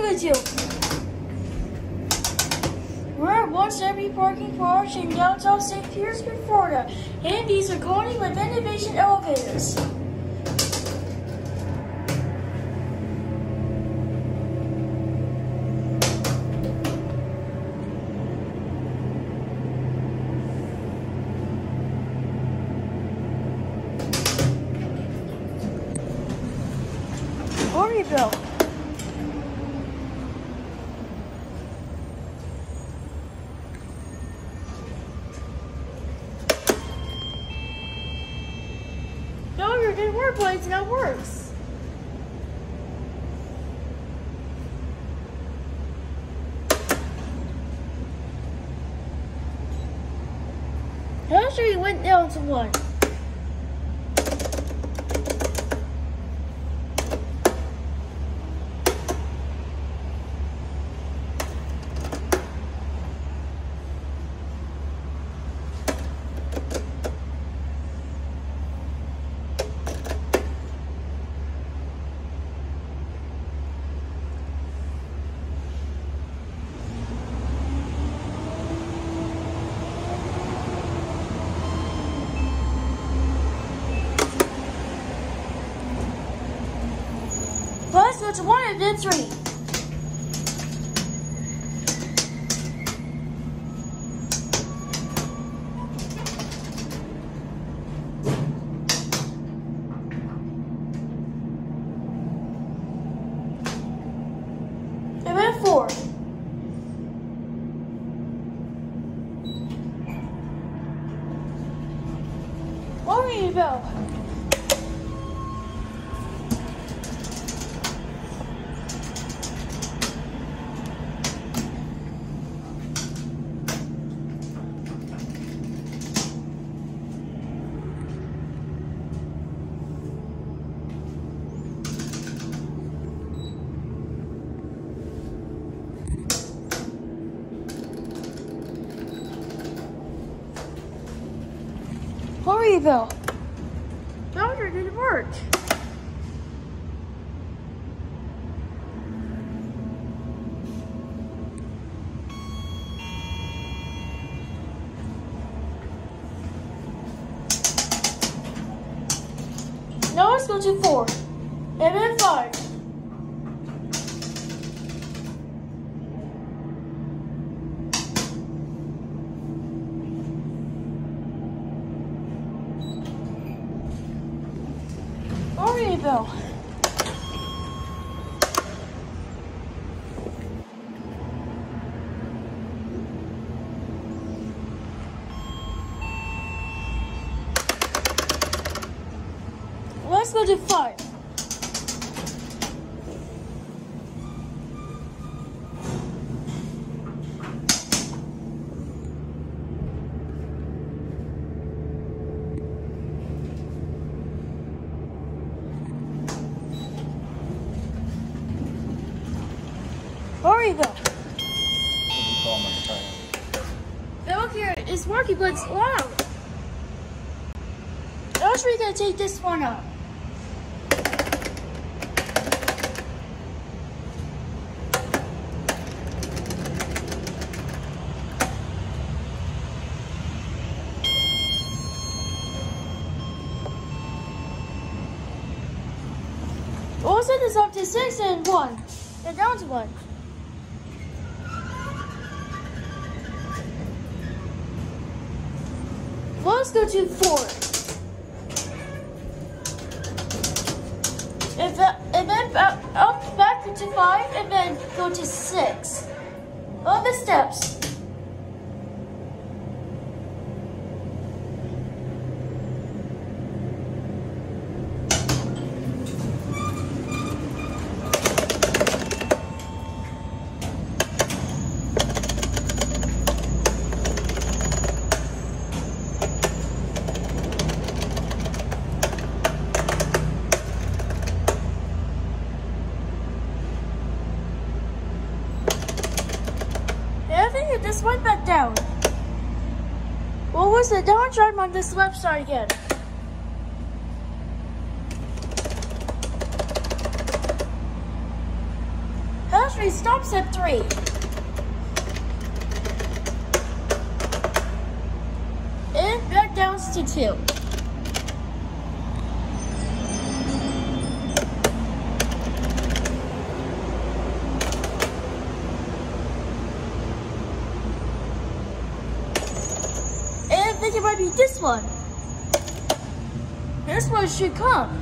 with you? We're at 170 Parking Garage in downtown St. Petersburg, Florida, and these are going with innovation elevators. Bill. No, you didn't work, but it now works. Actually, went down to one. It's one and then three. Four. What are you about? Hurryville. Doctor didn't work. Now let's go to four. And then five. Hurryville. Let's go to five. Hurryville. The look here is working, but it's loud. How are we gonna take this one up? Set this up to six and one. And down to one. Let's go to four. And, and then back, up back to five, and then go to six. On the steps. much I'm on this website again. Hillary stops at 3. And back down to 2. Might be this one. This one should come.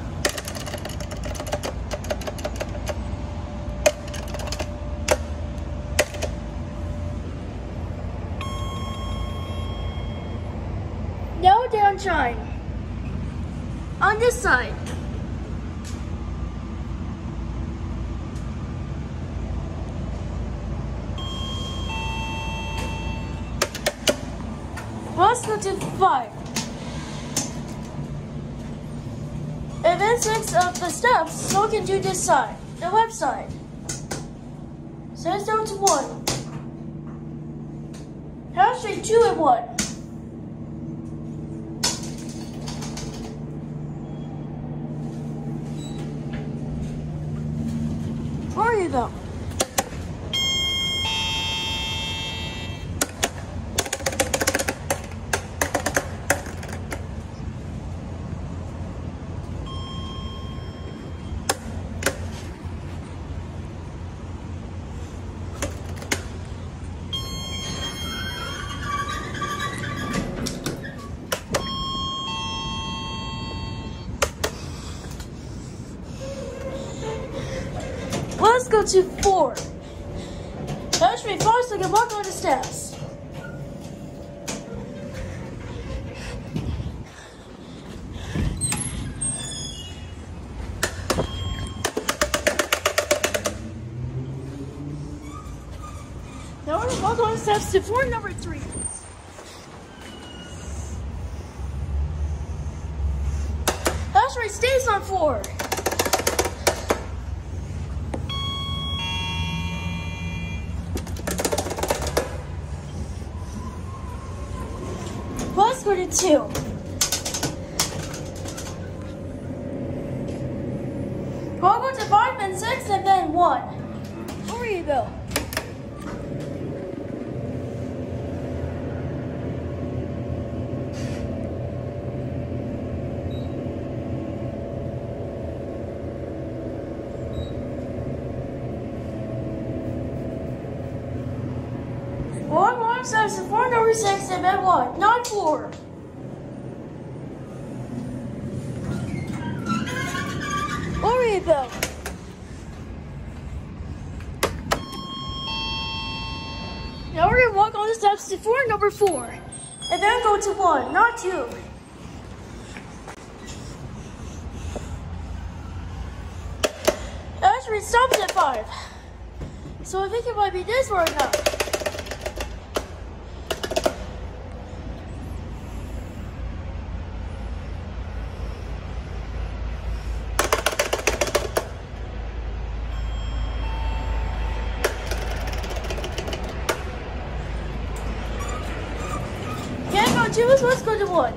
No down shine. On this side. was notified. Advancements of the steps spoken this decide the website. Says so to 1. Hashtag 2 and 1. To four. Touch me first, I can walk on the steps. Now we're gonna walk on the steps to floor number three. Ashray stays on four. Two. We'll go to five and six and then one. Where you go? One, one, seven, four, number six, and then one, not four. You go? Now we're gonna walk on the steps to floor number four, and then go to one, not two. Actually, it stops at five. So I think it might be this one so let's go to one.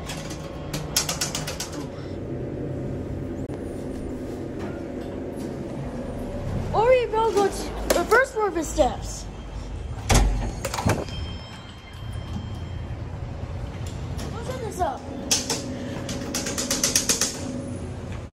Or you go to the first floor of the steps.